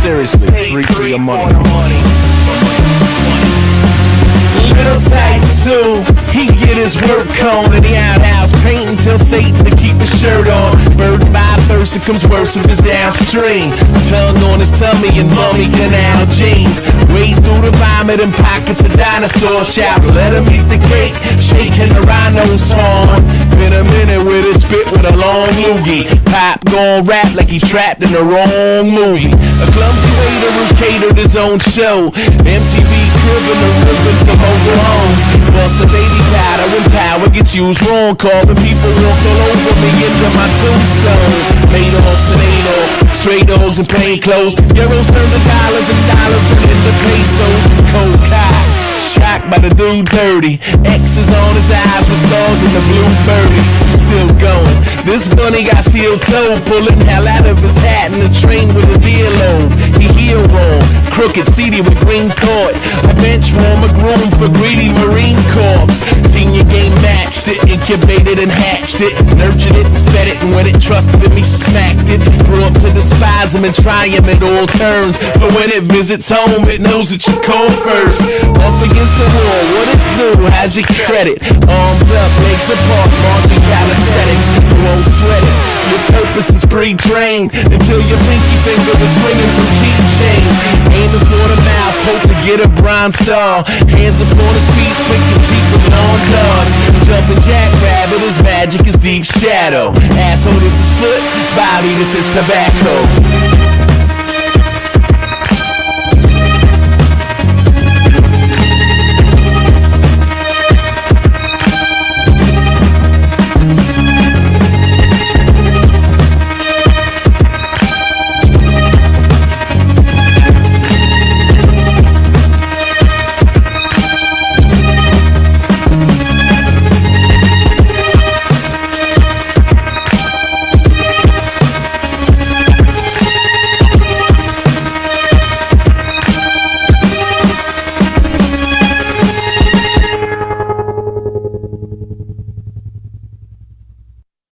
Seriously, three for your money. Little too he get his work on in the outhouse, painting till Satan to keep his shirt on. Bird by thirst, it comes worse if it's downstream. Tongue on his tummy and mummy canal jeans. Wade through the vomit and pockets of dinosaur shop. Let him eat the cake, shaking the rhino's horn. Been a minute with a spit with a long loogie. Pop gon' rap like he trapped in the wrong movie. A clumsy waiter who catered his own show. MTV cribbing the ribbons of mobile homes. Bust the baby powder when power gets used wrong. Carving people walk all over me into my tombstone. Made off off. Stray dogs and plain clothes. Euros turn to dollars and dollars turn The dude dirty. X's on his eyes with stars in the blue birdies. Still going. This bunny got steel toe, pulling hell out of his hat in the train with his earlobe. He heel roll, crooked CD with green cord. A bench warmer groom for greedy Marine Corps. Senior game matched it, incubated and hatched it, nurtured it and fed it, and when it trusted in me, smacked it. Grew despise him and try him at all turns. But when it visits home, it knows that you call first. Up against the wall, what it do? How's your credit? Arms up, legs apart, marching calisthenics. You won't sweat it. Your purpose is pre-trained until your pinky finger is swinging from keychains. Aiming for the mouth, hope to get a bronze star. Hands upon his feet, quick as teeth long claws. Jumping jackrabbit, his magic is deep shadow. Asshole, this is foot. Bobby, this is tobacco.